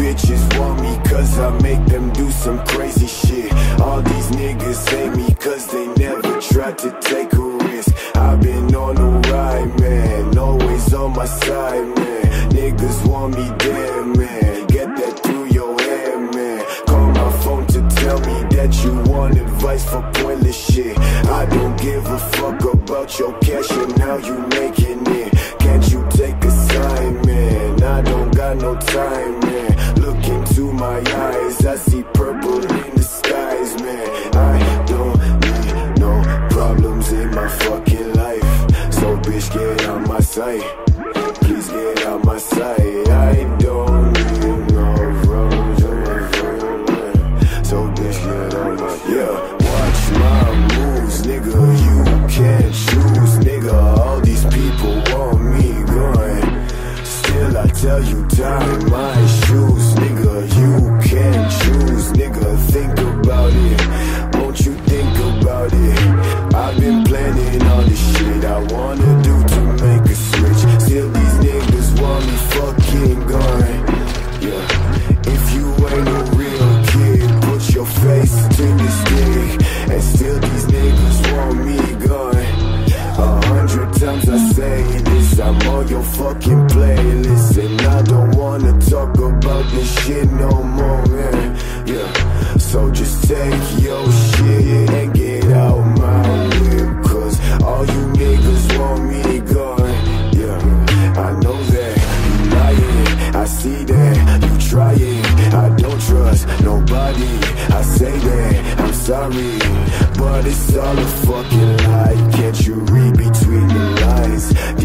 bitches want me cause I make them do some crazy shit. All these niggas hate me cause they never tried to take a my side, man. Niggas want me dead, man. Get that through your head, man. Call my phone to tell me that you want advice for pointless shit. I don't give a fuck about your cash and how you making it. Can't you take a sign, man? I don't got no time, man. Look into my eyes, I see purple in the skies, man. I don't need no problems in my fucking life. So bitch, get out my sight. Bitch, get my yeah. Watch my moves, nigga. You can't choose, nigga. All these people want me gone. Still, I tell you, tie my shoes, nigga. You can't choose, nigga. Think about it. Your fucking playlist. And I don't wanna talk about this shit no more, man. Yeah, so just take your shit and get out my whip. Cause all you niggas want me gone. Yeah, I know that you lying. I see that you trying. I don't trust nobody. I say that I'm sorry, but it's all a fucking lie. Can't you read between the lines?